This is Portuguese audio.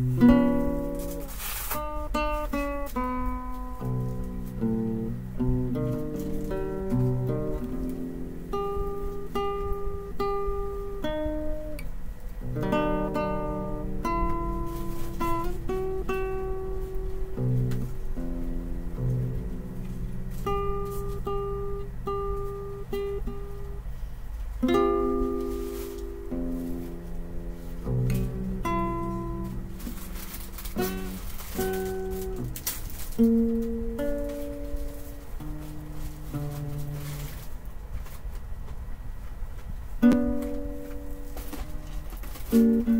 Mm-hmm. Música